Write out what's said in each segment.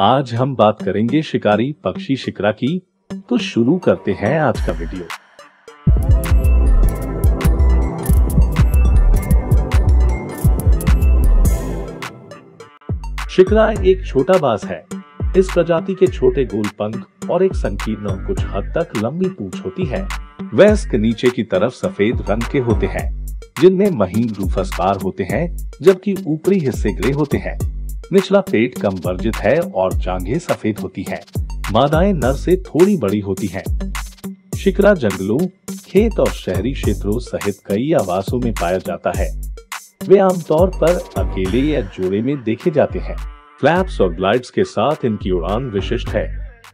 आज हम बात करेंगे शिकारी पक्षी शिकरा की। तो शुरू करते हैं आज का वीडियो। शिकरा एक छोटा बाज है। इस प्रजाति के छोटे गोल पंख और एक संकीर्ण कुछ हद तक लंबी पूछ होती है। वयस्क नीचे की तरफ़ सफ़ेद रंग के होते हैं, जिनमें महीन रूफस बार होते हैं, जबकि ऊपरी हिस्से ग्रे होते हैं। निचला पेट कम वर्जित है और जांघें सफ़ेद होती हैं। मादाएँ नर से थोड़ी बड़ी होती हैं। शिकरा जंगलों, खेत और शहरी क्षेत्रों सहित कई आवासों में पाया जाता है वे आमतौर पर अकेले या जोड़े में देखे जाते हैं फ्लैप्स और ग्लाइड्स के साथ इनकी उड़ान विशिष्ट है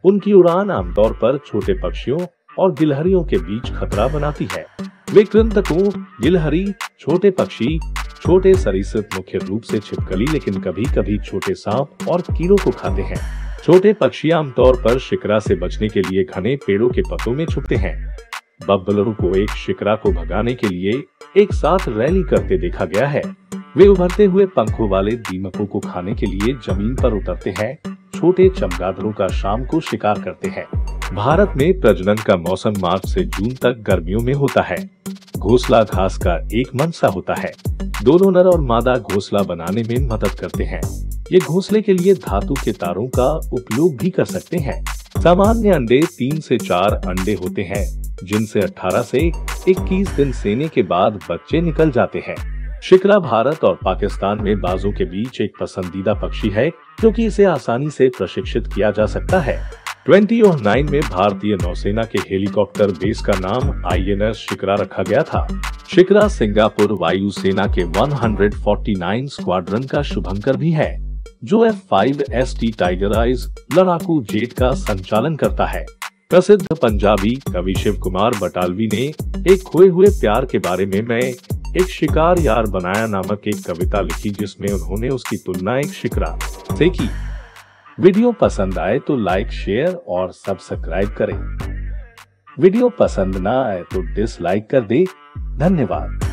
उनकी उड़ान आमतौर पर छोटे पक्षियों और गिलहरियों के बीच खतरा बनाती है वे कृंतकों, गिलहरी, छोटे पक्षी छोटे सरीसृप मुख्य रूप से छिपकली, लेकिन कभी कभी छोटे सांप और कीड़ों को खाते हैं। छोटे पक्षी आमतौर पर शिकरा से बचने के लिए घने पेड़ों के पत्तों में छुपते हैं। बब्बलरों को एक शिकरा को भगाने के लिए एक साथ रैली करते देखा गया है। वे उभरते हुए पंखों वाले दीमकों को खाने के लिए ज़मीन पर उतरते हैं। छोटे चमगादड़ों का शाम को शिकार करते हैं। भारत में प्रजनन का मौसम मार्च से जून तक गर्मियों में होता है। घोसला घास का एक मनसा होता है। दोनों नर और मादा घोसला बनाने में मदद करते हैं। ये घोसले के लिए धातु के तारों का उपयोग भी कर सकते हैं। सामान्य अंडे तीन से चार अंडे होते हैं, जिनसे 18 से 21 दिन सेने के बाद बच्चे निकल जाते हैं। शिकला भारत और पाकिस्तान में बाजों के बीच एक पसंदीदा पक्षी है, क्योंकि इसे आसानी से प्रशिक्षित किया जा सकता है। ट्वेंटी और नाइन में भारतीय नौसेना के हेलीकॉप्टर बेस का नाम आई आईएनएस शिकरा रखा गया था। शिकरा सिंगापुर वायु सेना के 149 स्क्वाड्रन का शुभंकर भी है, जो F five S T tiger eyes लड़ाकू जेट का संचालन करता है। प्रसिद्ध पंजाबी कवि शिव कुमार बटालवी ने एक खोए हुए प्यार के बारे में मैं एक शिकार यार बनाया नामक एक कविता लिखी, जिसमें उन्होंने उसकी तुलना एक शिकरा से की। वीडियो पसंद आए तो लाइक, शेयर और सब्सक्राइब करें। वीडियो पसंद ना आए तो डिसलाइक कर दे। धन्यवाद।